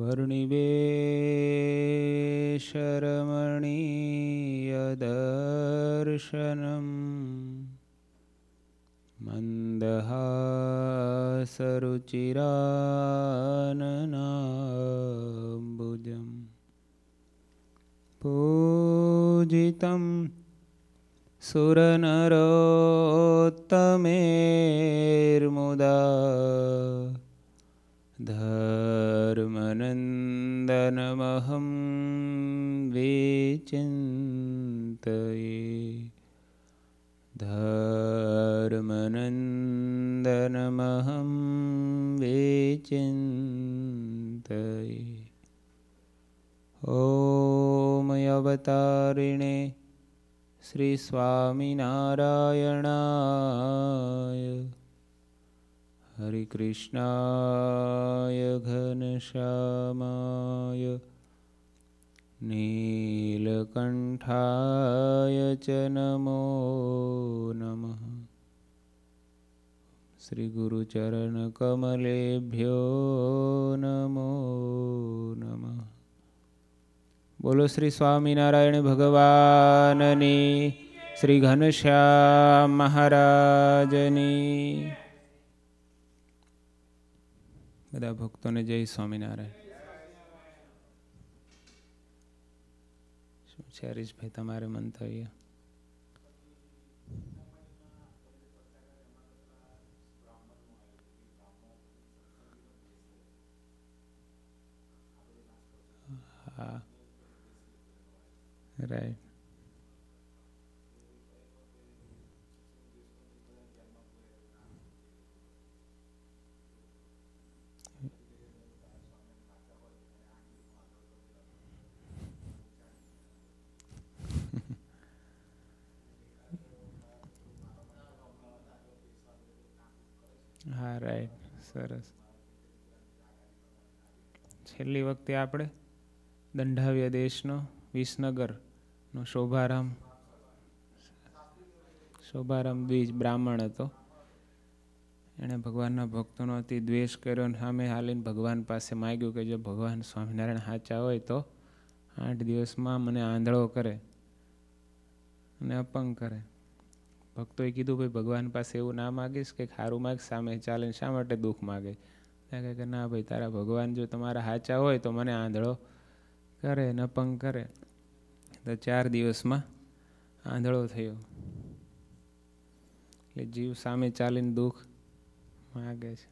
वर्णिवेशरमणीयदर्शनम् मन्दहासरुचिराननाम्बुजम् पूजितं सुरनरोत्तमेर्मुदा धर्मनन्दनमहं विचिन्तये। धर्मनन्दनमहं विचिन्तये। ॐ अवतारिणे श्रीस्वामिनारायणाय हरिकृष्णाय घनश्यामाय नीलकण्ठाय च नमो नमः श्रीगुरुचरणकमलेभ्यो नमो नमः બોલો શ્રી સ્વામિનારાયણ ભગવાનની શ્રી ઘનશ્યામ મહારાજની બધા ભક્તોને જય સ્વામિનારાયણ. શું છે હરીશભાઈ તમારે મંતવ્ય? હા. રાઈટ હા રાઈટ સરસ. છેલ્લી વખતે આપણે દંડાવ્ય દેશનો વિસનગર નો શોભારામ શોભારામ દ્વિજ બ્રાહ્મણ હતો. એણે ભગવાનના ભક્તોનો અતિ દ્વેષ કર્યો અને સામે હાલીને ભગવાન પાસે માગ્યું કે જો ભગવાન સ્વામિનારાયણ સાચા હોય તો આઠ દિવસમાં મને આંધળો કરે અને અપંગ કરે. ભક્તોએ કીધું, ભાઈ, ભગવાન પાસે એવું ના માગીશ કે સારું માગ સામે ચાલીને શા માટે દુઃખ માગે? ત્યાં કે ના ભાઈ, તારા ભગવાન જો તમારા સાચા હોય તો મને આંધળો કરે, નપંગ કરે. તો ચાર દિવસમાં આંધળો થયો. એટલે જીવ સામે ચાલીને દુઃખ માગે છે.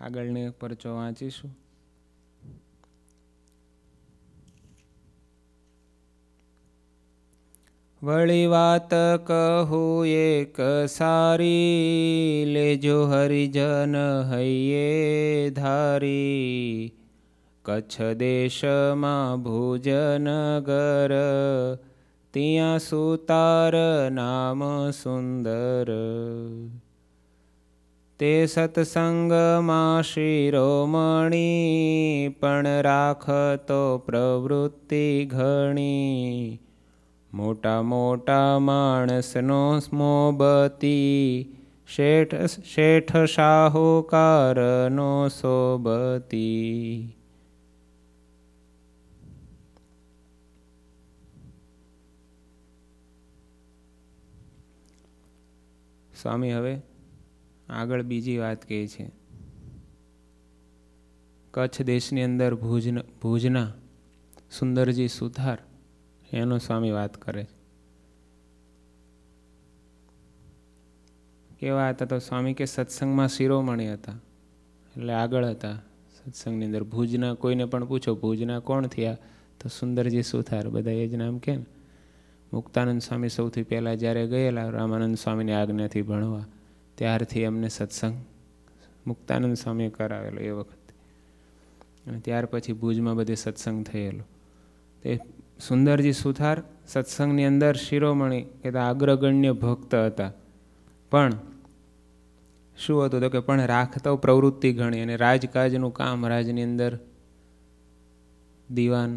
આગળની પરચો વાંચીશું. વળી વાત કહું એક સારી, લેજો હરિજન હૈયે ધારી. કચ્છ દેશમાં ભુજનગર ત્યાં સુતાર નામ સુંદર. તે સત્સંગમાં શિરોમણી, પણ રાખતો પ્રવૃત્તિ ઘણી. મોટા મોટા માણસનો સ્મોબતી, શેઠ શેઠ શાહુકારનો સોબતી. સ્વામી, હવે આગળ બીજી વાત કહે છે. કચ્છ દેશની અંદર ભુજ ભુજના સુંદરજી સુથાર એનો સ્વામી વાત કરે છે. કેવા હતા તો સ્વામી કે સત્સંગમાં શિરોમણી હતા. એટલે આગળ હતા સત્સંગની અંદર. ભુજના કોઈને પણ પૂછો, ભુજના કોણ થયા? તો સુંદરજી સુથાર, બધા એ જ નામ કે ને? મુક્તાનંદ સ્વામી સૌથી પહેલાં જ્યારે ગયેલા, રામાનંદ સ્વામીની આજ્ઞાથી ભણવા, ત્યારથી એમને સત્સંગ મુક્તાનંદ સ્વામીએ કરાવેલો એ વખતે. અને ત્યાર પછી ભુજમાં બધે સત્સંગ થયેલો. તે સુંદરજી સુથાર સત્સંગની અંદર શિરોમણી કે અગ્રગણ્ય ભક્ત હતા. પણ શું હતું તો કે પણ રાખતા પ્રવૃત્તિ ઘણી અને રાજકાજનું કામ રાજની અંદર દીવાન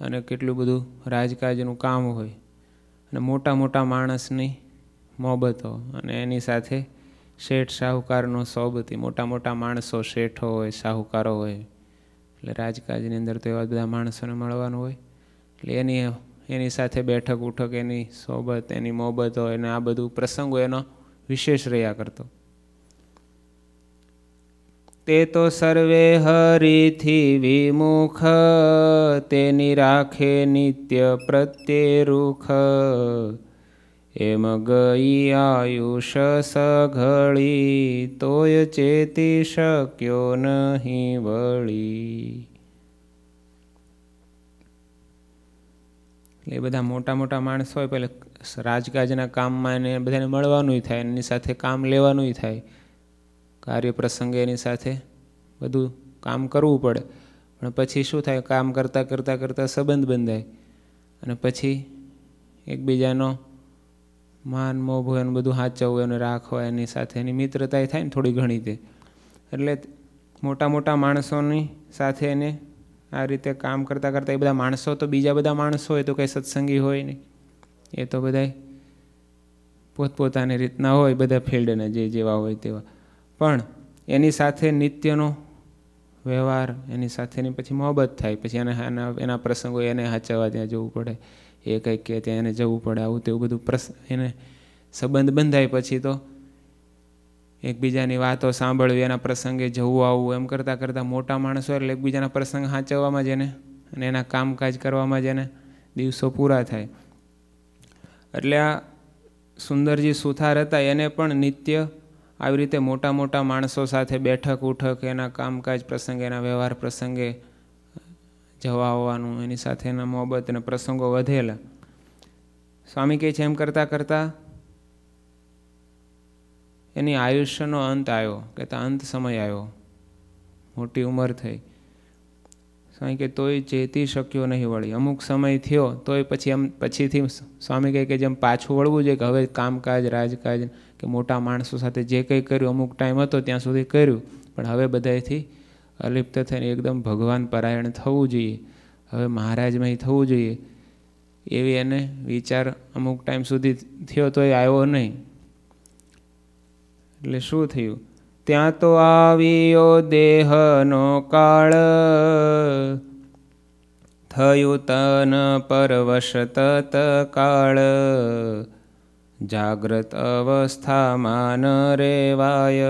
અને કેટલું બધું રાજકાજનું કામ હોય અને મોટા મોટા માણસની મોહબતો અને એની સાથે શેઠ શાહુકારનો સોબતી મોટા મોટા માણસો શેઠો હોય શાહુકારો હોય, એટલે રાજકાજની અંદર તો એવા બધા માણસોને મળવાનું હોય. એટલે એની એની સાથે બેઠક, ઉઠક, એની સોબત, એની મોહબત અને આ બધું પ્રસંગો એનો વિશેષ રહ્યા કરતો. તે તો સર્વે હરિથી વિમુખ, તેની રાખે નિત્ય પ્રત્યે રૂખ. એમ ગઈ આયુષ સઘળી, તોય ચેતી શક્યો નહીં વળી. એટલે એ બધા મોટા મોટા માણસો હોય પહેલે રાજકાજના કામમાં એને બધાને મળવાનું થાય, એની સાથે કામ લેવાનું થાય. કાર્ય પ્રસંગે એની સાથે બધું કામ કરવું પડે. પણ પછી શું થાય? કામ કરતાં કરતાં કરતાં સંબંધ બંધાય. અને પછી એકબીજાનો માન મોભ એનું બધું સાચવવું એને રાખવા એની સાથે એની મિત્રતા થાય ને થોડી ઘણી તે. એટલે મોટા મોટા માણસોની સાથે એને આ રીતે કામ કરતાં કરતાં એ બધા માણસો તો બીજા બધા માણસો હોય તો કંઈ સત્સંગી હોય નહીં. એ તો બધા પોતપોતાની રીતના હોય બધા ફિલ્ડના જે જેવા હોય તેવા. પણ એની સાથે નિત્યનો વ્યવહાર, એની સાથેની પછી મોહબત થાય, પછી એને એના એના પ્રસંગો એને હાચવવા ત્યાં જવું પડે, એ કંઈક કે ત્યાં એને જવું પડે, આવું તેવું બધું પ્રસ, એને સંબંધ બંધાય પછી તો એકબીજાની વાતો સાંભળવી, એના પ્રસંગે જવું, આવવું, એમ કરતાં કરતાં મોટા માણસો એટલે એકબીજાના પ્રસંગ સાચવવામાં જ એને અને એના કામકાજ કરવામાં જ એને દિવસો પૂરા થાય. એટલે આ સુંદરજી સુથાર હતા, એને પણ નિત્ય આવી રીતે મોટા મોટા માણસો સાથે બેઠક ઉઠક, એના કામકાજ પ્રસંગે, એના વ્યવહાર પ્રસંગે જવા આવવાનું, એની સાથે એના મોહબત અને પ્રસંગો વધેલા. સ્વામી કહે છે, એમ કરતાં કરતાં એની આયુષ્યનો અંત આવ્યો, કે અંત સમય આવ્યો. મોટી ઉંમર થઈ. સ્વામી કે, તોય ચેતી શક્યો નહીં વળી. અમુક સમય થયો, તોય પછી એમ, પછીથી સ્વામી કહે કે, જેમ પાછું વળવું જોઈએ, કે હવે કામકાજ, રાજકાજ, કે મોટા માણસો સાથે જે કંઈ કર્યું, અમુક ટાઈમ હતો, ત્યાં સુધી કર્યું. પણ હવે બધાથી અલિપ્ત થઈને એકદમ ભગવાન પરાયણ થવું જોઈએ. હવે મહારાજમાં થવું જોઈએ. એવી એને વિચાર અમુક ટાઈમ સુધી થયો, તોય આવ્યો નહીં. એટલે શું થયું? ત્યાં તો આવ્યો દેહનો કાળ. થયું તન પરવશ તત કાળ. જાગ્રત અવસ્થામાં ન રેવાય.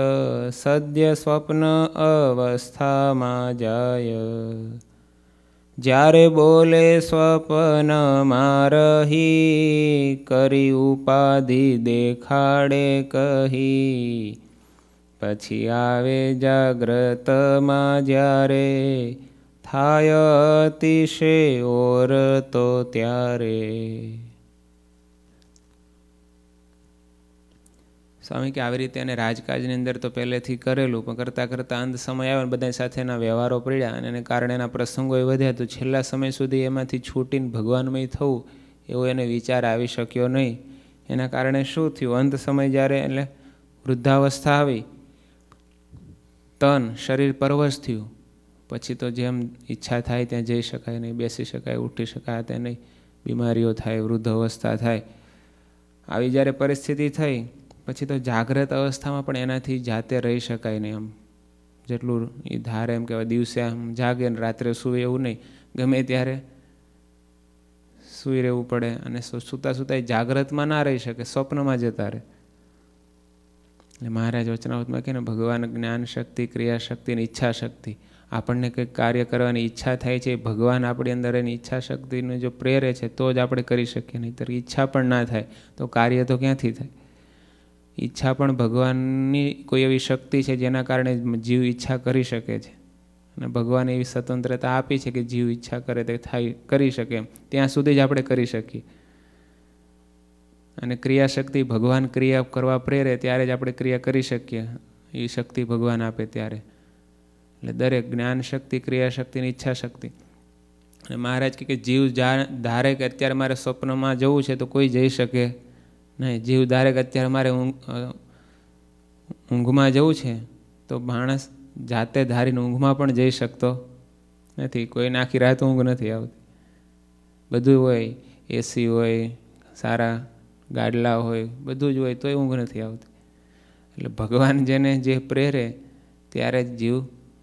સદ્ય સ્વપ્ન અવસ્થામાં જાય. જ્યારે બોલે સ્વપ્નમાં રહી કરી ઉપાધિ દેખાડે કહી. પછી આવે જાગ્રતમાં જ્યારે થાય અતિશે ઓર તો ત્યારે સ્વામી કે આવી રીતે એને રાજકાજની અંદર તો પહેલેથી કરેલું, પણ કરતાં કરતાં અંત સમય આવ્યો ને બધા સાથેના વ્યવહારો પડ્યા અને એને કારણે એના પ્રસંગો એ વધ્યા. તો છેલ્લા સમય સુધી એમાંથી છૂટીને ભગવાનમય થવું, એવો એને વિચાર આવી શક્યો નહીં. એના કારણે શું થયું? અંત સમય જ્યારે એટલે વૃદ્ધાવસ્થા આવી, તન, શરીર પરવશ થયું. પછી તો જેમ ઈચ્છા થાય ત્યાં જઈ શકાય નહીં, બેસી શકાય, ઉઠી શકાય ત્યાં નહીં. બીમારીઓ થાય વૃદ્ધ અવસ્થા થાય. આવી જ્યારે પરિસ્થિતિ થઈ પછી તો જાગ્રત અવસ્થામાં પણ એનાથી જાતે રહી શકાય નહીં એમ. જેટલું એ ધારે એમ કહેવાય, દિવસે આમ જાગે ને રાત્રે સૂવે એવું નહીં. ગમે ત્યારે સૂઈ રહેવું પડે અને સૂતા સૂતા એ જાગ્રતમાં ના રહી શકે, સ્વપ્નમાં જતા રહે. એટલે મહારાજ વચનાવતમાં કહે ને, ભગવાન જ્ઞાન શક્તિ ક્રિયાશક્તિ અને ઈચ્છા શક્તિ. આપણને કંઈક કાર્ય કરવાની ઈચ્છા થાય છે ભગવાન આપણી અંદર એની ઈચ્છા શક્તિને જો પ્રેરે છે, તો જ આપણે કરી શકીએ, નહીંતર ઈચ્છા પણ ના થાય. તો કાર્ય તો ક્યાંથી થાય? ઈચ્છા પણ ભગવાનની કોઈ એવી શક્તિ છે જેના કારણે જીવ ઈચ્છા કરી શકે છે. અને ભગવાને એવી સ્વતંત્રતા આપી છે કે જીવ ઈચ્છા કરે તે થાય, કરી શકે એમ. ત્યાં સુધી જ આપણે કરી શકીએ. અને ક્રિયાશક્તિ ભગવાન ક્રિયા કરવા પ્રેરે ત્યારે જ આપણે ક્રિયા કરી શકીએ. એ શક્તિ ભગવાન આપે ત્યારે. એટલે દરેક જ્ઞાન શક્તિ, ક્રિયાશક્તિની ઈચ્છા શક્તિ. અને મહારાજ કે જીવ ધારે કે અત્યારે મારે સ્વપ્નમાં જવું છે તો કોઈ જઈ શકે. નહીં જીવ ધારે અત્યારે મારે ઊંઘમાં જવું છે, તો માણસ જાતે ધારીને ઊંઘમાં પણ જઈ શકતો નથી. કોઈને આખી રાત ઊંઘ નથી આવતી. બધું હોય એસી હોય, સારા ગાડલા હોય, બધું જ હોય, તોય ઊંઘ નથી આવતી. એટલે ભગવાન જેને જે પ્રેરે, ત્યારે જ જીવ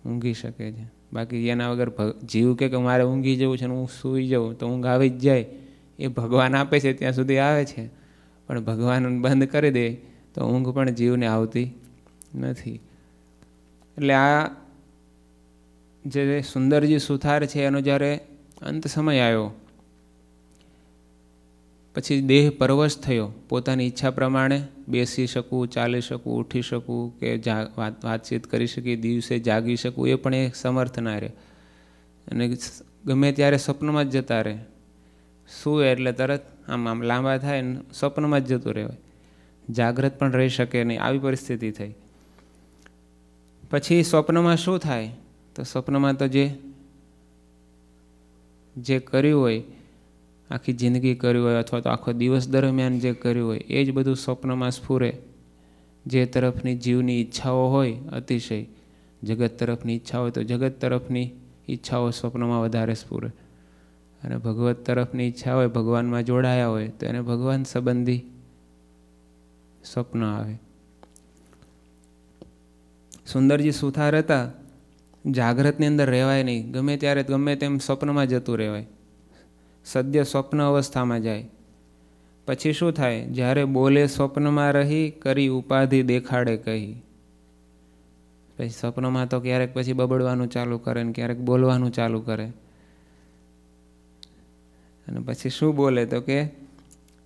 ઊંઘી શકે છે. બાકી એના વગર જીવ કે મારે ઊંઘી જવું છે હું સૂઈ જાઉં, તો ઊંઘ આવી જ જાય, એ ભગવાન આપે છે, ત્યાં સુધી આવે છે. પણ ભગવાન બંધ કરી દે તો ઊંઘ પણ જીવને આવતી નથી. એટલે આ જે સુંદરજી સુથાર છે, એનો જ્યારે અંત સમય આવ્યો, પછી દેહ પરવશ થયો. પોતાની ઈચ્છા પ્રમાણે બેસી શકું, ચાલી શકું, ઉઠી શકું કે વાતચીત કરી શકી દિવસે જાગી શકું, એ પણ એ સમર્થ ના રહે. અને ગમે ત્યારે સ્વપ્નમાં જ જતા રહે. શું એટલે તરત આમ આમ લાંબા થાય ને સ્વપ્નમાં જ જતું રહેવાય. જાગ્રત પણ રહી શકે નહીં, આવી પરિસ્થિતિ થઈ. પછી સ્વપ્નમાં શું થાય? તો સ્વપ્નમાં તો જે જે કર્યું હોય, આખી જિંદગી કર્યું હોય અથવા તો આખો દિવસ દરમિયાન જે કર્યું હોય, એ જ બધું સ્વપ્નમાં સ્ફુરે. જે તરફની જીવની ઈચ્છાઓ હોય અતિશય, જગત તરફની ઈચ્છા હોય તો જગત તરફની ઈચ્છાઓ સ્વપ્નમાં વધારે સ્ફુરે. અને ભગવત તરફની ઈચ્છા હોય, ભગવાનમાં જોડાયા હોય, તો એને ભગવાન સંબંધી સ્વપ્ન આવે. સુંદરજી સુથાર હતા, જાગ્રતની અંદર રહેવાય નહીં. ગમે ત્યારે ગમે તેમ સ્વપ્નમાં જતું રહેવાય. સદ્ય સ્વપ્ન અવસ્થામાં જાય. પછી શું થાય? જ્યારે બોલે સ્વપ્નમાં રહી, કરી ઉપાધિ દેખાડે કહી. પછી સ્વપ્નમાં તો ક્યારેક પછી બબડવાનું ચાલુ કરે ને ક્યારેક બોલવાનું ચાલુ કરે. અને પછી શું બોલે તો કે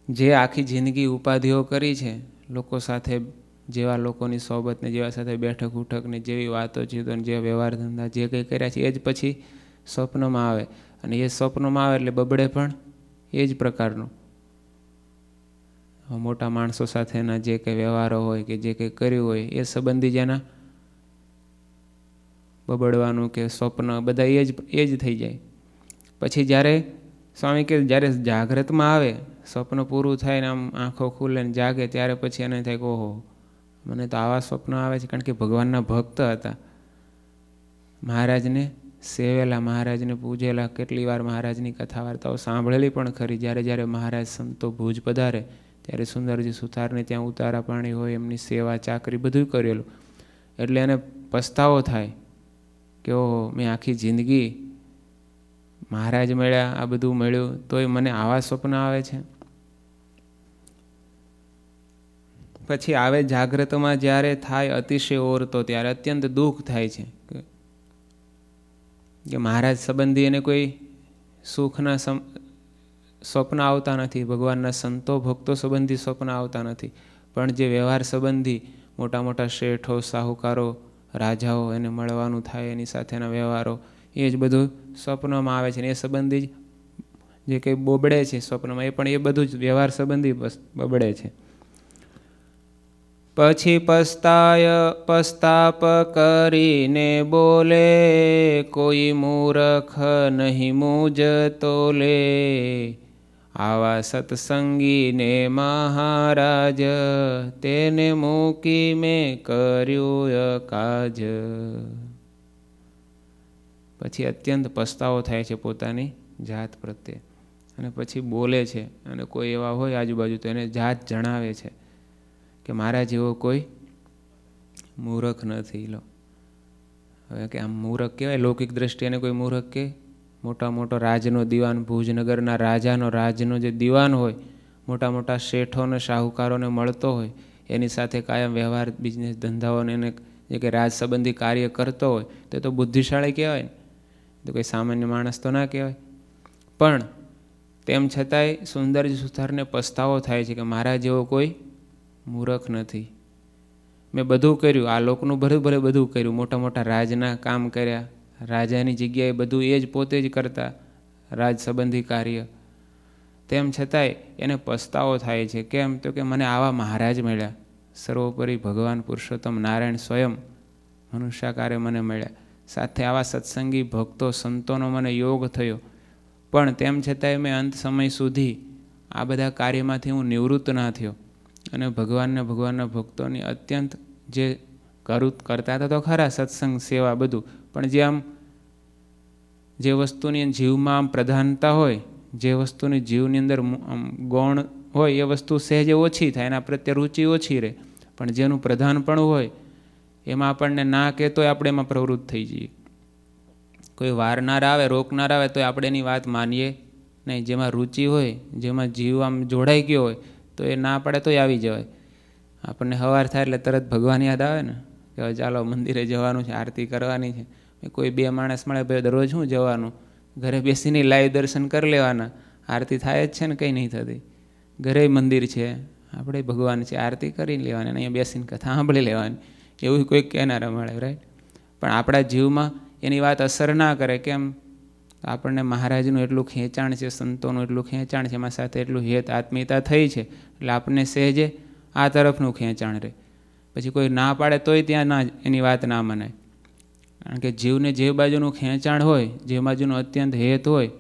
જે આખી જિંદગી ઉપાધિઓ કરી છે, લોકો સાથે જેવા લોકોની સોબતને જેવા સાથે બેઠક ઉઠકને જેવી વાતો ચીતો જે વ્યવહાર ધંધા જે કંઈ કર્યા છે, એ જ પછી સ્વપ્નમાં આવે. અને એ સ્વપ્નમાં આવે એટલે બબડે પણ એ જ પ્રકારનું. મોટા માણસો સાથેના જે કંઈ વ્યવહારો હોય કે જે કંઈ કર્યું હોય, એ સંબંધી જેના બબડવાનું કે સ્વપ્ન બધા એ જ એ જ થઈ જાય. પછી જ્યારે સ્વામી કે જ્યારે જાગ્રતમાં આવે, સ્વપ્ન પૂરું થાય ને આમ આંખો ખુલે ને જાગે ત્યારે પછી એને થાય કે ઓહો, મને તો આવા સ્વપ્ન આવે છે, કારણ કે ભગવાનના ભક્ત હતા. મહારાજને સેવેલા, મહારાજને પૂજેલા, કેટલી વાર મહારાજની કથા વાર્તાઓ સાંભળેલી પણ ખરી. જ્યારે જ્યારે મહારાજ સંતો ભુજ પધારે, ત્યારે સુંદરજી સુથારને ત્યાં ઉતારા પાણી હોય, એમની સેવા, ચાકરી બધું કરેલું. એટલે એને પસ્તાવો થાય કે ઓહો, મેં આખી જિંદગી મહારાજ મળ્યા, આ બધું મળ્યું, તોય મને આવા સ્વપ્ન આવે છે. પછી આવે જાગ્રતમાં જ્યારે થાય અતિશય ઓરતો ત્યારે અત્યંત દુઃખ થાય છે. કે મહારાજ સંબંધી એને કોઈ સુખના સ્વપ્ન આવતા નથી, ભગવાનના સંતો, ભક્તો સંબંધી સ્વપ્ન આવતા નથી. પણ જે વ્યવહાર સંબંધી મોટા મોટા શેઠો, સાહુકારો, રાજાઓ એને મળવાનું થાય, એની સાથેના વ્યવહારો એ જ બધું સ્વપ્નમાં આવે છે ને એ સંબંધી જ જે કંઈ બોબડે છે સ્વપ્નમાં, એ પણ એ બધું જ વ્યવહાર સંબંધી બબડે છે. પછી પસ્તાય, પસ્તાપ કરીને બોલે, કોઈ મૂરખ નહીં મૂજ લે. આવા સત્સંગીને મહારાજ તેને મૂકી મેં કર્યું કાજ. પછી અત્યંત પસ્તાવો થાય છે પોતાની જાત પ્રત્યે. અને પછી બોલે છે અને કોઈ એવા હોય આજુબાજુ તો એને જાત જણાવે છે કે મારા જેવો કોઈ મૂરખ નથી. લો. હવે કે આમ મૂરખ કહેવાય? લૌકિક દ્રષ્ટિએ કોઈ મૂરખ કે? મોટા મોટો રાજનો દિવાન, ભુજનગરના રાજાનો રાજનો જે દિવાન હોય, મોટા મોટા શેઠોને, શાહુકારોને મળતો હોય, એની સાથે કાયમ વ્યવહાર બિઝનેસ ધંધાઓને એને જે કે રાજ સંબંધી કાર્ય કરતો હોય, તો તો બુદ્ધિશાળી કહેવાય ને. તો કોઈ સામાન્ય માણસ તો ના કહેવાય. પણ તેમ છતાંય સુંદરજી સુથારને પસ્તાવો થાય છે કે મારા જેવો કોઈ મૂરખ નથી. મેં બધું કર્યું, આ લોકનું ભલે ભલે બધું કર્યું, મોટા મોટા રાજના કામ કર્યા, રાજાની જગ્યાએ બધું એ જ પોતે જ કરતા રાજ સંબંધી કાર્ય. તેમ છતાંય એને પસ્તાવો થાય છે. કેમ? તો કે મને આવા મહારાજ મળ્યા. સર્વોપરી ભગવાન પુરુષોત્તમ નારાયણ સ્વયં મનુષ્યાકારે મને મળ્યા. સાથે આવા સત્સંગી ભક્તો, સંતોનો મને યોગ થયો. પણ તેમ છતાંય મેં અંત સમય સુધી આ બધા કાર્યમાંથી હું નિવૃત્ત ના થયો. અને ભગવાનને ભગવાનના ભક્તોની અત્યંત જે કરું કરતા હતા તો ખરા સત્સંગ, સેવા બધું. પણ જે આમ, જે વસ્તુની જીવમાં આમ પ્રધાનતા હોય, જે વસ્તુની જીવની અંદર આમ ગૌણ હોય, એ વસ્તુ સહેજ ઓછી થાય, એના પ્રત્યે રુચિ ઓછી રહે. પણ જેનું પ્રધાનપણું હોય એમાં આપણને ના કહેતોય આપણે એમાં પ્રવૃત્ત થઈ જઈએ. કોઈ વારનાર આવે રોકનાર આવે તો આપણે એની વાત માનીએ નહીં. જેમાં રુચિ હોય, જેમાં જીવ આમ જોડાઈ ગયો હોય, તો એ ના પડે તોય આવી જવાય. આપણને સવાર થાય એટલે તરત ભગવાન યાદ આવે ને, કે હવે ચાલો મંદિરે જવાનું છે, આરતી કરવાની છે. કોઈ બે માણસ મળે ભાઈ, દરરોજ શું જવાનું? ઘરે બેસીને લાઈવ દર્શન કરી લેવાના. આરતી થાય જ છે ને, કંઈ નહીં થતી. ઘરે મંદિર છે. આપણે ભગવાન છે, આરતી કરી લેવાની અહીંયા બેસીને કથા સાંભળી લેવાની. એવું કોઈ કહેનારા મળે રાઈટ પણ આપણા જીવમાં એની વાત અસર ના કરે, કેમ? આપણને મહારાજનું એટલું ખેંચાણ છે, સંતોનું એટલું ખેંચાણ છે, એમાં સાથે એટલું હેત આત્મીયતા થઈ છે, એટલે આપણને સહેજે આ તરફનું ખેંચાણ રહે. પછી કોઈ ના પાડે તોય ત્યાં ના એની વાત ના મનાય. કારણ કે જીવને જે બાજુનું ખેંચાણ હોય, જે બાજુનું અત્યંત હેત હોય,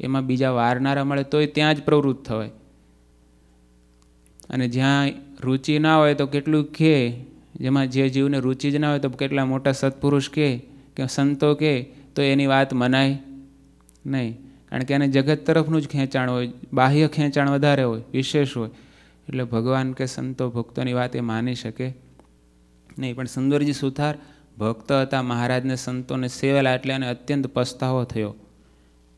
એમાં બીજા વારનારા મળે તોય ત્યાં જ પ્રવૃત્ત થવાય. અને જ્યાં રુચિ ના હોય તો કેટલું કહે જેમાં જે જીવને રુચિ જ ના હોય તો કેટલા મોટા સત્પુરુષ કહે કે સંતો કહે તો એની વાત મનાય નહીં. કારણ કે એને જગત તરફનું જ ખેંચાણ હોય, બાહ્ય ખેંચાણ વધારે હોય, વિશેષ હોય. એટલે ભગવાન કે સંતો ભક્તોની વાત એ માની શકે નહીં. પણ સુંદરજી સુથાર ભક્ત હતા મહારાજને સંતોને સેવેલા એટલે એને અત્યંત પસ્તાવો થયો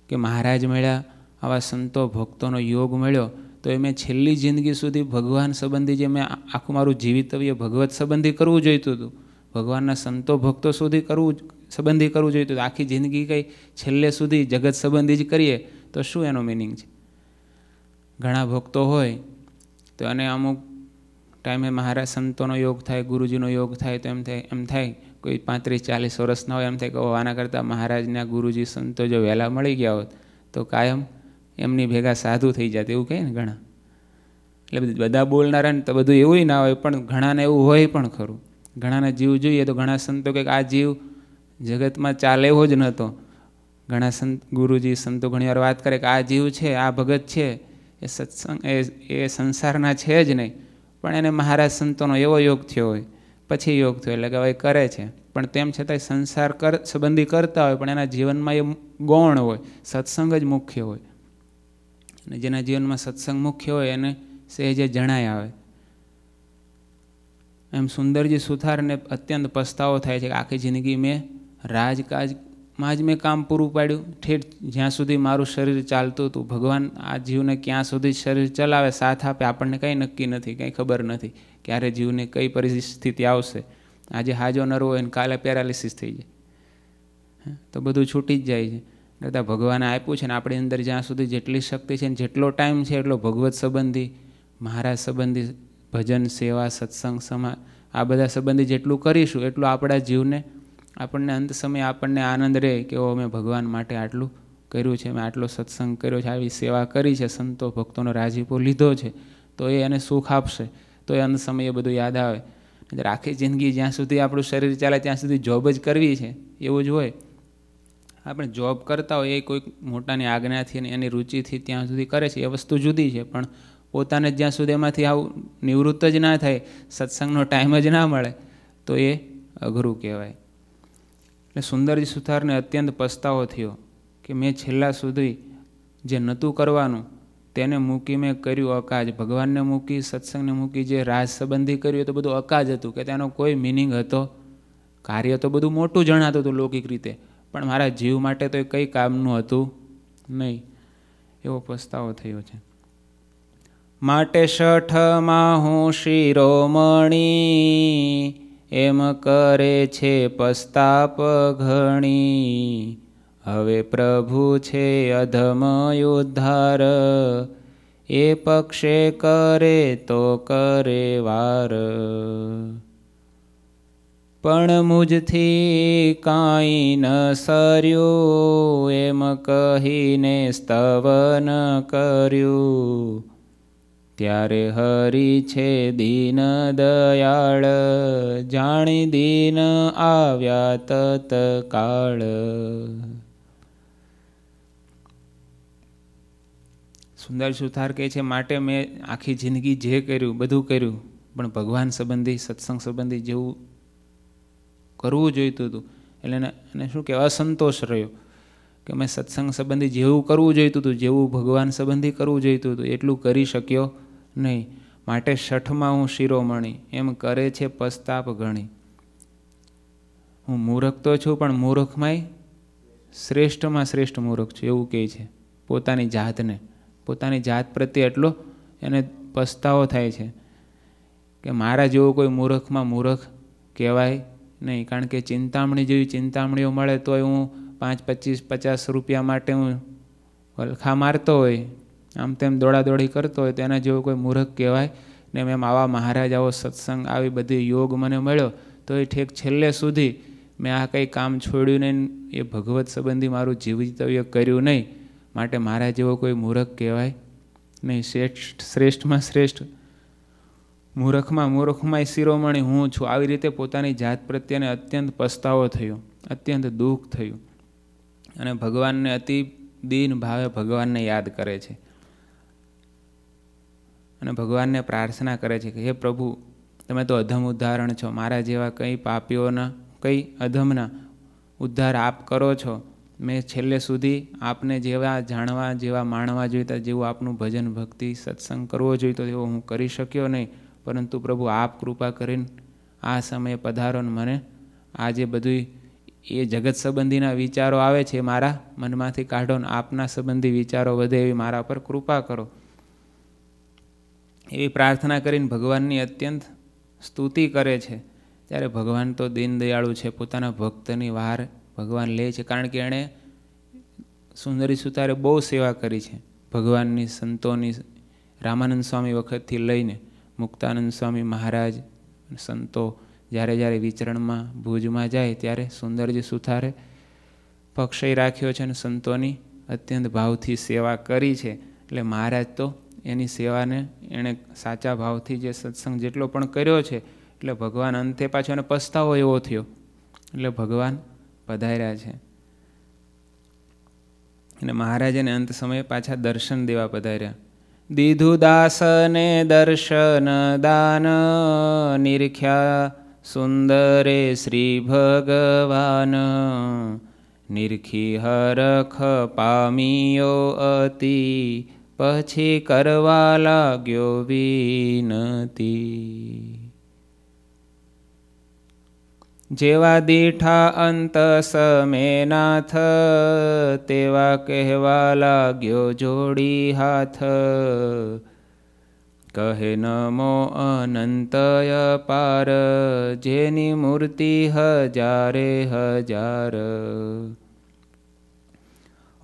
કે મહારાજ મળ્યા, આવા સંતો ભક્તોનો યોગ મળ્યો. તો એ મેં છેલ્લી જિંદગી સુધી ભગવાન સંબંધી જે મેં આખું મારું જીવિતવ્ય ભગવત સંબંધી કરવું જોઈતું હતું, ભગવાનના સંતો ભક્તો સુધી કરવું સંબંધી કરવું જોઈતું હતું. આખી જિંદગી કંઈ છેલ્લે સુધી જગત સંબંધી જ કરીએ તો શું એનો મિનિંગ છે? ઘણા ભક્તો હોય તો અને અમુક ટાઈમે મહારાજ સંતોનો યોગ થાય, ગુરુજીનો યોગ થાય તો એમ થાય એમ થાય, કોઈ પાંત્રીસ, ચાલીસ વર્ષના હોય એમ થાય કે આના કરતાં મહારાજના ગુરુજી સંતો જો વહેલા મળી ગયા હોત તો કાયમ એમની ભેગા સાધુ થઈ જાત એવું કહે ને ઘણા. એટલે બધા બોલનારાને તો બધું એવું ના હોય, પણ ઘણાને એવું હોય પણ ખરું. ઘણાના જીવ જોઈએ તો ઘણા સંતો કે આ જીવ જગતમાં ચાલે એવો જ નહોતો. ઘણા સંત, ગુરુજી, સંતો ઘણીવાર વાત કરે કે આ જીવ છે, આ ભગત છે, એ સત્સંગ, એ એ સંસારના છે જ નહીં. પણ એને મહારાજ સંતોનો એવો યોગ થયો હોય, પછી યોગ થયો એટલે કે હવે કરે છે. પણ તેમ છતાંય સંસાર કર, સંબંધી કરતા હોય, પણ એના જીવનમાં એ ગૌણ હોય, સત્સંગ જ મુખ્ય હોય. અને જેના જીવનમાં સત્સંગ મુખ્ય હોય એને સહેજે જણાય આવે. એમ સુંદરજી સુથારને અત્યંત પસ્તાવો થાય છે કે આખી જિંદગી મેં રાજકાજમાં જ મેં કામ પૂરું પાડ્યું. ઠેઠ જ્યાં સુધી મારું શરીર ચાલતું હતું, ભગવાન આ જીવને ક્યાં સુધી શરીર ચલાવે, સાથ આપે, આપણને કંઈ નક્કી નથી, કંઈ ખબર નથી ક્યારે જીવને કઈ પરિસ્થિતિ આવશે. આજે હાજો નરવો હોય ને કાલે પેરાલિસિસ થઈ જાય. તો બધું છૂટી જ જાય છે. કરતાં ભગવાને આપ્યું છે ને આપણી અંદર જ્યાં સુધી જેટલી શક્તિ છે ને જેટલો ટાઈમ છે એટલો ભગવત સંબંધી, મહારાજ સંબંધી, ભજન, સેવા, સત્સંગ, સમા, આ બધા સંબંધી જેટલું કરીશું, એટલું આપણા જીવને, આપણને અંત સમયે આપણને આનંદ રહે કે ઓ મેં ભગવાન માટે આટલું કર્યું છે, મેં આટલો સત્સંગ કર્યો છે, આવી સેવા કરી છે, સંતો ભક્તોનો રાજીપો લીધો છે, તો એ એને સુખ આપશે, તો એ અંત સમયે બધું યાદ આવે. આખી જિંદગી જ્યાં સુધી આપણું શરીર ચાલે, ત્યાં સુધી જોબ જ કરવી છે, એવું જ હોય. આપણે જોબ કરતા હોય એ કોઈક મોટાની આજ્ઞાથી અને એની રુચિથી ત્યાં સુધી કરે છે, એ વસ્તુ જુદી છે. પણ પોતાને જ્યાં સુધી એમાંથી આવું નિવૃત્ત જ ના થાય, સત્સંગનો ટાઈમ જ ના મળે, તો એ અઘરું કહેવાય. એટલે સુંદરજી સુથારને અત્યંત પસ્તાવો થયો કે મેં છેલ્લા સુધી જે નહોતું કરવાનું, તેને મૂકી મેં કર્યું અકાજ. ભગવાનને મૂકી, સત્સંગને મૂકી, જે રાજ સંબંધી કર્યું તો બધું અકાજ હતું, કે તેનો કોઈ મિનિંગ હતો. કાર્ય તો બધું મોટું જણાતું હતું, લૌકિક રીતે. પણ મારા જીવ માટે તો એ કંઈ કામનું હતું નહીં, એવો પસ્તાવો થયો છે. માટે શઠમાં હું શિરોમણી, એમ કરે છે પસ્તાપ ઘણી. હવે પ્રભુ છે અધમ ઉદ્ધાર એ પક્ષે કરે તો કરે વાર. પણ મુજથી કાંઈ ન સર્યું, એમ કહીને સ્તવન કર્યું. ત્યારે હરી છે દીન દયાળ, જાણી દીન આવ્યા તત્કાળ. સુંદર સુથાર કહે છે, માટે મેં આખી જિંદગી જે કર્યું, બધું કર્યું, પણ ભગવાન સંબંધી, સત્સંગ સંબંધી જેવું કરવું જોઈતું હતું. એટલે એને એને શું કહેવાય, અસંતોષ રહ્યો કે મેં સત્સંગ સંબંધી જેવું કરવું જોઈતું હતું, જેવું ભગવાન સંબંધી કરવું જોઈતું હતું, એટલું કરી શક્યો નહીં. માટે શઠમાં હું શિરોમણી, એમ કરે છે પસ્તાપ ગણી. હું મૂર્ખ તો છું, પણ મૂર્ખમાંય શ્રેષ્ઠમાં શ્રેષ્ઠ મૂર્ખ છું, એવું કહે છે. પોતાની જાતને, પોતાની જાત પ્રત્યે એટલો એને પસ્તાવો થાય છે કે મારા જેવો કોઈ મૂર્ખમાં મૂર્ખ કહેવાય નહીં, કારણ કે ચિંતામણી જેવી ચિંતામણીઓ મળે તોય હું પાંચ, પચીસ, પચાસ રૂપિયા માટે હું વલખા મારતો હોય, આમ તેમ દોડાદોડી કરતો હોય તો એના જેવો કોઈ મૂર્ખ કહેવાય. ને મેમ આવા મહારાજ આવો સત્સંગ આવી બધી યોગ મને મળ્યો, તો એ ઠેક છેલ્લે સુધી મેં આ કંઈ કામ છોડ્યું નહીં, એ ભગવત સંબંધી મારું જીવિતવ્ય કર્યું નહીં, માટે મારા જેવો કોઈ મૂર્ખ કહેવાય નહીં. શ્રેષ્ઠ, શ્રેષ્ઠમાં શ્રેષ્ઠ મૂર્ખમાં મૂરખમાંય શિરોમણી હું છું. આવી રીતે પોતાની જાત પ્રત્યેને અત્યંત પસ્તાવો થયો. અત્યંત દુઃખ થયું. અને ભગવાનને અતિ દીન ભાવે ભગવાનને યાદ કરે છે. અને ભગવાનને પ્રાર્થના કરે છે કે, હે પ્રભુ, તમે તો અધમ ઉદાહરણ છો. મારા જેવા કંઈ પાપીઓના, કંઈ અધમના ઉદ્ધાર આપ કરો છો. મેં છેલ્લે સુધી આપને જેવા જાણવા, જેવા માણવા જોઈતા, જેવું આપનું ભજન ભક્તિ, સત્સંગ કરવો જોઈતો, તેવો હું કરી શક્યો નહીં. પરંતુ પ્રભુ, આપ કૃપા કરીને આ સમયે પધારો ને મને. આ જે બધું એ જગત સંબંધીના વિચારો આવે છે મારા મનમાંથી કાઢો ને આપના સંબંધી વિચારો વધે એવી મારા પર કૃપા કરો. એવી પ્રાર્થના કરીને ભગવાનની અત્યંત સ્તુતિ કરે છે. ત્યારે ભગવાન તો દીનદયાળુ છે, પોતાના ભક્તની વાર ભગવાન લે છે, કારણ કે એણે સુંદરી સુતારે બહુ સેવા કરી છે. ભગવાનની સંતોની રામાનંદ સ્વામી વખતથી લઈને મુક્તાનંદ સ્વામી મહારાજ સંતો જ્યારે જ્યારે વિચરણમાં ભુજમાં જાય ત્યારે સુંદરજી સુથારે પક્ષય રાખ્યો છે અને સંતોની અત્યંત ભાવથી સેવા કરી છે. એટલે મહારાજ તો એની સેવાને એણે સાચા ભાવથી જે સત્સંગ જેટલો પણ કર્યો છે, એટલે ભગવાન અંતે પાછો એને પસ્તાવો એવો થયો. એટલે ભગવાન પધાર્યા છે. અને મહારાજને અંત સમયે પાછા દર્શન દેવા પધાર્યા. દીધું દાસને દર્શન દાન નિરખ્યા સુંદરે શ્રી ભગવાન નિરખી હરખ પામીયો અતિ પછી કરવા લાગ્યો વિનતી જેવા દીઠા અંત સમેનાથ, તેવા કહેવા લાગ્યો જોડી હાથ. કહે નમો અનંતય પાર, જેની મૂર્તિ હજારે હજાર.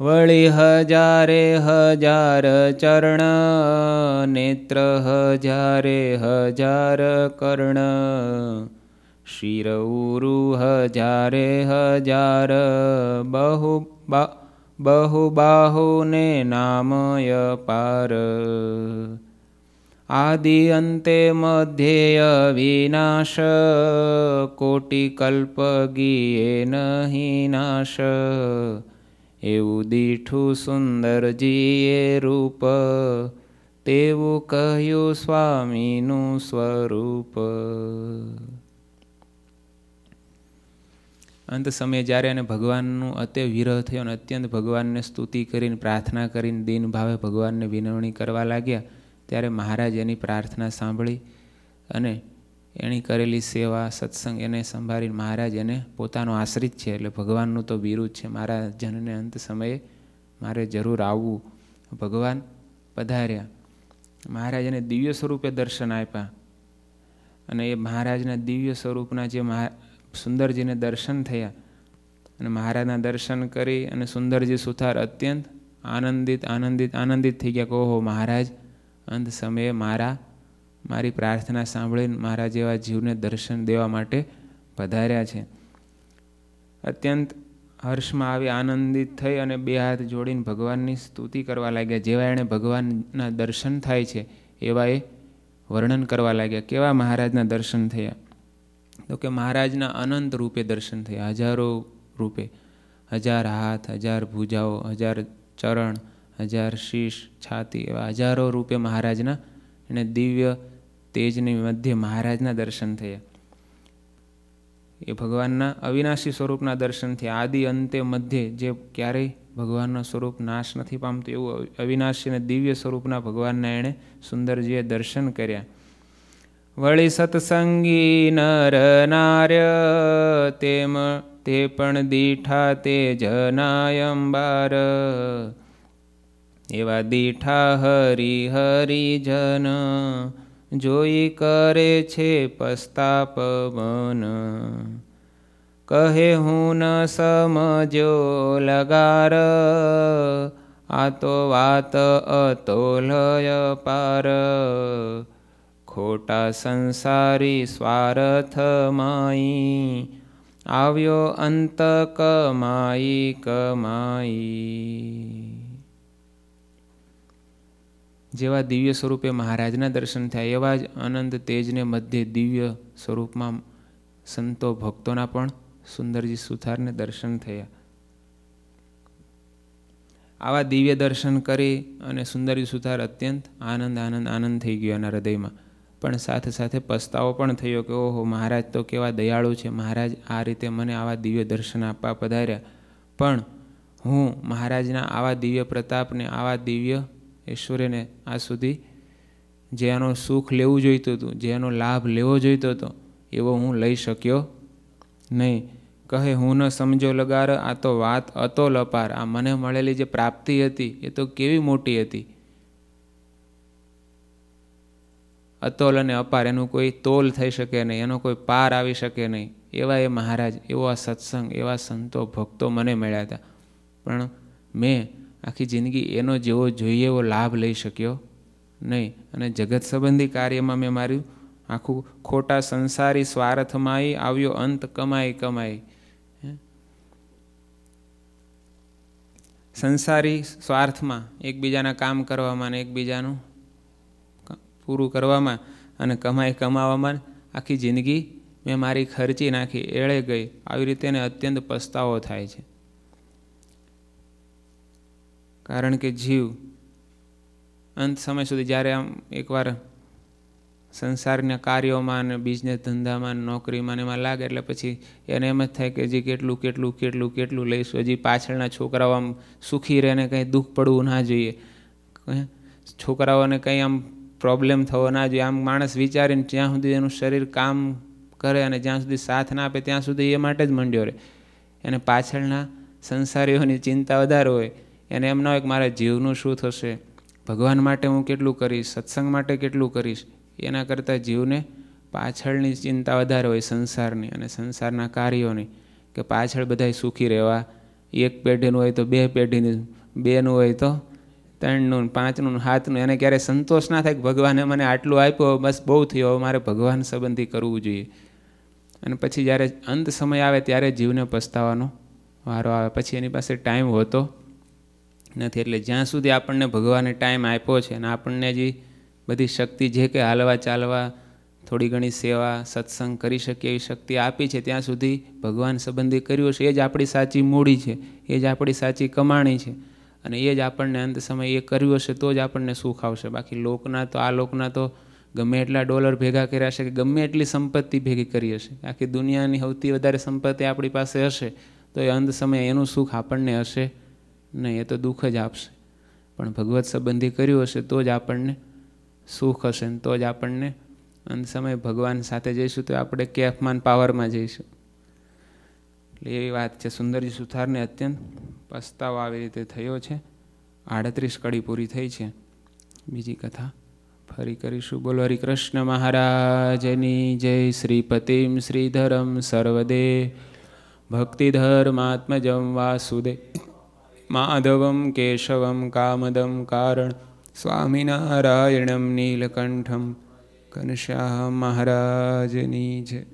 વળી હજારે હજાર ચરણ, નેત્ર હજારે હજાર કર્ણ. શિર ઉરુ હજારે હજાર બહુ બહુ બાહુને નામય પાર. આદિ અંતે મધ્યેય વિનાશ, કોટી કલ્પ ગીએ નહીં નાશ. એવું દીઠું સુંદરજીએ રૂપ, તેવું કહ્યું સ્વામીનું સ્વરૂપ. અંત સમયે જ્યારે એને ભગવાનનું અત્ય વિરહ થયો અને અત્યંત ભગવાનને સ્તુતિ કરીને, પ્રાર્થના કરીને દિન ભાવે ભગવાનને વિનવણી કરવા લાગ્યા, ત્યારે મહારાજ એની પ્રાર્થના સાંભળી અને એની કરેલી સેવા, સત્સંગ એને સંભાળીને મહારાજ એને પોતાનો આશ્રિત છે. એટલે ભગવાનનું તો બિરુદ છે. મારા જનને અંત સમયે મારે જરૂર આવવું. ભગવાન પધાર્યા. મહારાજ એને દિવ્ય સ્વરૂપે દર્શન આપ્યા અને એ મહારાજના દિવ્ય સ્વરૂપના જે મહા સુંદરજીને દર્શન થયા અને મહારાજના દર્શન કરી અને સુંદરજી સુથાર અત્યંત આનંદિત આનંદિત આનંદિત થઈ ગયા કહો મહારાજ અંત સમયે મારા, મારી પ્રાર્થના સાંભળીને મારા જેવા જીવને દર્શન દેવા માટે પધાર્યા છે. અત્યંત હર્ષમાં આવી આનંદિત થઈ અને બે હાથ જોડીને ભગવાનની સ્તુતિ કરવા લાગ્યા. જેવા એણે ભગવાનના દર્શન થાય છે, એવા એ વર્ણન કરવા લાગ્યા. કેવા મહારાજના દર્શન થયા? તો કે મહારાજના અનંત રૂપે દર્શન થયા. હજારો રૂપે. હજાર હાથ, હજાર ભૂજાઓ, હજાર ચરણ, હજાર શીશ, છાતી એવા હજારો રૂપે મહારાજના એને દિવ્ય તેજની મધ્ય મહારાજના દર્શન થયા. એ ભગવાનના અવિનાશી સ્વરૂપના દર્શન થયા. આદિ અંતે મધ્ય જે ક્યારેય ભગવાનનું સ્વરૂપ નાશ નથી પામતું એવું અવિનાશી અને દિવ્ય સ્વરૂપના ભગવાનના એણે સુંદરજીએ દર્શન કર્યા. વળી સત્સંગી નર નાર્ય તેમ તે પણ દીઠા તે જનાયંબાર. એવા દીઠા હરી હરી જન, જોઈ કરે છે પસ્તાપવન કહે હું ન સમજો લગાર, આ તો વાત અતોલય પાર. ખોટા સંસારી સ્વાર્થ માઈ આવ્યો અંત કમાઈ કમાઈ. જેવા દિવ્ય સ્વરૂપે મહારાજના દર્શન થયા, એવા જ અનંત તેજને મધ્ય દિવ્ય સ્વરૂપમાં સંતો ભક્તોના પણ સુંદરજી સુથારને દર્શન થયા. આવા દિવ્ય દર્શન કરી અને સુંદરજી સુથાર અત્યંત આનંદ આનંદ આનંદ થઈ ગયો એના હૃદયમાં. પણ સાથે સાથે પસ્તાવો પણ થયો કે, ઓહો, મહારાજ તો કેવા દયાળુ છે. મહારાજ આ રીતે મને આવા દિવ્ય દર્શન આપવા પધાર્યા. પણ હું મહારાજના આવા દિવ્ય પ્રતાપને, આવા દિવ્ય ઐશ્વર્યને આ સુધી જેનો સુખ લેવું જોઈતું હતું, જેનો લાભ લેવો જોઈતો હતો, એવો હું લઈ શક્યો નહીં. કહે, હું ન સમજો લગાર, આ તો વાત અતોલ અપાર. આ મને મળેલી જે પ્રાપ્તિ હતી, એ તો કેવી મોટી હતી? અતોલ અને અપાર, એનું કોઈ તોલ થઈ શકે નહીં, એનો કોઈ પાર આવી શકે નહીં. એવા એ મહારાજ, એવો આ સત્સંગ, એવા સંતો, ભક્તો મને મળ્યા હતા. પણ મેં આખી જિંદગી એનો જેવો જોઈએ એવો લાભ લઈ શક્યો નહીં. અને જગત સંબંધી કાર્યમાં મેં માર્યું આખું ખોટા સંસારી સ્વાર્થમાં આવ્યો, અંત કમાઈ કમાઈ. સંસારી સ્વાર્થમાં એકબીજાના કામ કરવામાં ને એકબીજાનું પૂરું કરવામાં અને કમાઈ કમાવામાં આખી જિંદગી મેં મારી ખર્ચી નાખી, એળે ગઈ. આવી રીતે એને અત્યંત પસ્તાવો થાય છે. કારણ કે જીવ અંત સમય સુધી જ્યારે આમ એકવાર સંસારના કાર્યોમાં અને બિઝનેસ ધંધામાં, નોકરીમાં એમાં લાગે એટલે પછી એને એમ જ થાય કે હજી કેટલું કેટલું કેટલું કેટલું લઈશું. હજી પાછળના છોકરાઓ આમ સુખી રહે ને કંઈ દુઃખ પડવું ના જોઈએ. છોકરાઓને કંઈ આમ પ્રોબ્લેમ થવો ના જોઈએ. આમ માણસ વિચારીને જ્યાં સુધી એનું શરીર કામ કરે અને જ્યાં સુધી સાથ ના આપે, ત્યાં સુધી એ માટે જ મંડ્યો રહે. એને પાછળના સંસારીઓની ચિંતા વધારે હોય. એને એમ ન હોય કે મારા જીવનું શું થશે? ભગવાન માટે હું કેટલું કરીશ? સત્સંગ માટે કેટલું કરીશ? એના કરતાં જીવને પાછળની ચિંતા વધારે હોય સંસારની અને સંસારના કાર્યોની. કે પાછળ બધા સુખી રહેવા. એક પેઢીનું હોય તો બે પેઢીની, બેનું હોય તો ત્રણનું પાંચનું હાથનું એને ક્યારે સંતોષ ના થાય કે ભગવાને મને આટલું આપ્યું બસ બહુ થયો મારે ભગવાન સંબંધી કરવું જોઈએ. અને પછી જ્યારે અંત સમય આવે ત્યારે જીવને પસ્તાવાનો વારો આવે. પછી એની પાસે ટાઈમ હોતો નથી. એટલે જ્યાં સુધી આપણને ભગવાને ટાઈમ આપ્યો છે અને આપણને જે બધી શક્તિ જે કે હાલવા ચાલવા, થોડી ઘણી સેવા, સત્સંગ કરી શકીએ એવી શક્તિ આપી છે, ત્યાં સુધી ભગવાન સંબંધી કર્યું છે. એ જ આપણી સાચી મૂડી છે. એ જ આપણી સાચી કમાણી છે. અને એ જ આપણને અંત સમય એ કર્યું હશે તો જ આપણને સુખ આવશે. બાકી લોકના તો, આ લોકના તો ગમે એટલા ડોલર ભેગા કર્યા હશે કે ગમે એટલી સંપત્તિ ભેગી કરી હશે. આખી દુનિયાની સૌથી વધારે સંપત્તિ આપણી પાસે હશે તો એ અંત સમયે એનું સુખ આપણને હશે નહીં, એ તો દુઃખ જ આપશે. પણ ભગવત સંબંધી કર્યું હશે તો જ આપણને સુખ હશે ને તો જ આપણને અંત સમયે ભગવાન સાથે જઈશું તો આપણે કેફમાન પાવરમાં જઈશું. એટલે એવી વાત છે. સુંદરજી સુથારને અત્યંત પસ્તાવો આવી રીતે થયો છે. આડત્રીસ કડી પૂરી થઈ છે. બીજી કથા ફરી કરીશું. બોલો હરિકૃષ્ણ મહારાજની જય. શ્રીપતિમ શ્રીધરમ સર્વદે. ભક્તિધર્માત્મજમ વાસુદે. માધવમ કેશવમ કામદમ કારણ. સ્વામિનારાયણમ નીલકંઠમ. ઘનશ્યામ મહારાજની જય.